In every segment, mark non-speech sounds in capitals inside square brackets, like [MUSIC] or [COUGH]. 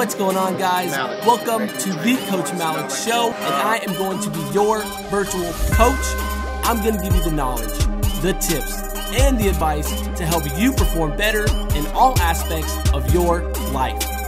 What's going on, guys? Malek. Welcome to the Coach Malek Show, and I am going to be your virtual coach. I'm going to give you the knowledge, the tips, and the advice to help you perform better in all aspects of your life.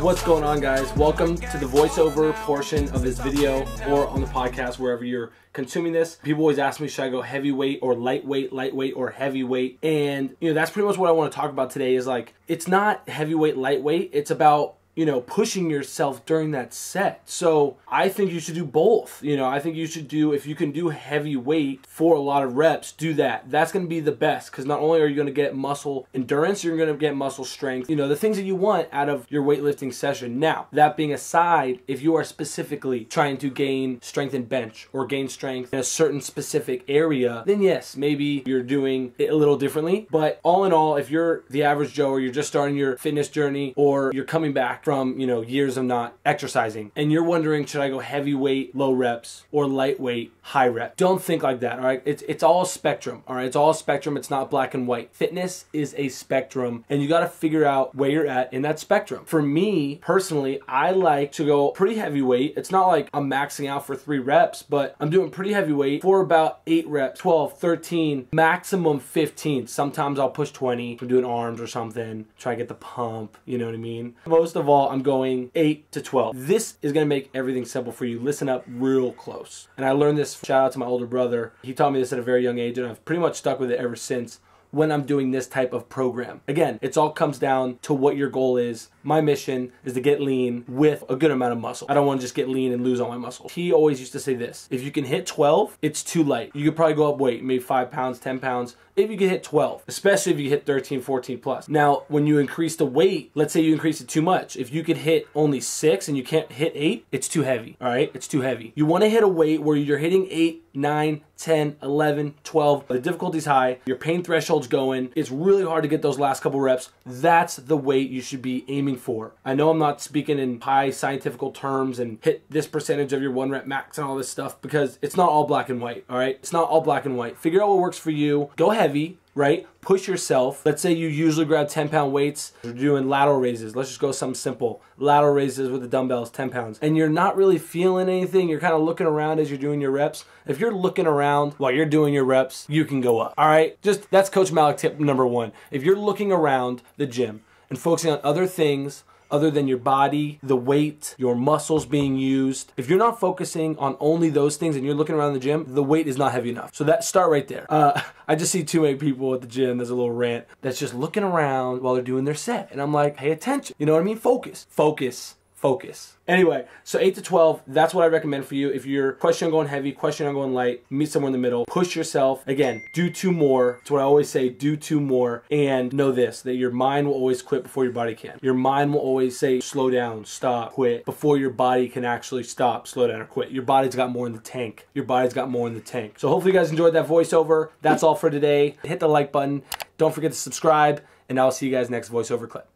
What's going on, guys? Welcome to the voiceover portion of this video or on the podcast, wherever you're consuming this. People always ask me, should I go heavyweight or lightweight, lightweight or heavyweight? And, you know, that's pretty much what I want to talk about today is like, it's not heavyweight, lightweight. It's about you know, pushing yourself during that set. So I think you should do both. You know, I think you should do, if you can do heavy weight for a lot of reps, do that. That's going to be the best because not only are you going to get muscle endurance, you're going to get muscle strength, you know, the things that you want out of your weightlifting session. Now, that being aside, if you are specifically trying to gain strength in bench or gain strength in a certain specific area, then yes, maybe you're doing it a little differently. But all in all, if you're the average Joe or you're just starting your fitness journey or you're coming back from, you know, years of not exercising and you're wondering, should I go heavyweight, low reps or lightweight, high rep? Don't think like that, all right? It's, it's all spectrum, all right? It's all spectrum. It's not black and white. Fitness is a spectrum and you got to figure out where you're at in that spectrum. For me, personally, I like to go pretty heavyweight. It's not like I'm maxing out for three reps, but I'm doing pretty heavyweight for about eight reps, 12, 13, maximum 15. Sometimes I'll push 20 if I'm doing arms or something, try to get the pump, you know what I mean? Most of all, I'm going 8 to 12. This is going to make everything simple for you. Listen up real close. And I learned this, shout out to my older brother. He taught me this at a very young age, and I've pretty much stuck with it ever since when I'm doing this type of program. Again, it's all comes down to what your goal is. My mission is to get lean with a good amount of muscle. I don't want to just get lean and lose all my muscle. He always used to say this if you can hit 12, it's too light. You could probably go up weight, maybe 5 pounds, 10 pounds, if you can hit 12, especially if you hit 13, 14 plus. Now, when you increase the weight, let's say you increase it too much. If you could hit only six and you can't hit eight, it's too heavy. All right, it's too heavy. You want to hit a weight where you're hitting eight, 9, 10, 11, 12. The difficulty's high, your pain threshold's going. It's really hard to get those last couple reps. That's the weight you should be aiming for. I know I'm not speaking in high scientific terms and hit this percentage of your one rep max and all this stuff because it's not all black and white, all right? It's not all black and white. Figure out what works for you. Go heavy, right? Push yourself. Let's say you usually grab 10 pound weights. You're doing lateral raises. Let's just go something simple. Lateral raises with the dumbbells, 10 pounds. And you're not really feeling anything. You're kind of looking around as you're doing your reps. If you're looking around while you're doing your reps, you can go up. All right? Just that's Coach Malek tip number one. If you're looking around the gym and focusing on other things other than your body, the weight, your muscles being used. If you're not focusing on only those things and you're looking around the gym, the weight is not heavy enough. So that start right there. Uh, [LAUGHS] I just see too many people at the gym. There's a little rant that's just looking around while they're doing their set, and I'm like, pay attention. You know what I mean? Focus, focus focus. Anyway, so 8 to 12, that's what I recommend for you. If you're question on going heavy, question on going light, meet somewhere in the middle, push yourself. Again, do two more. It's what I always say, do two more. And know this, that your mind will always quit before your body can. Your mind will always say, slow down, stop, quit, before your body can actually stop, slow down, or quit. Your body's got more in the tank. Your body's got more in the tank. So hopefully you guys enjoyed that voiceover. That's all for today. Hit the like button. Don't forget to subscribe, and I'll see you guys next voiceover clip.